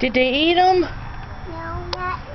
Did they eat them? No, not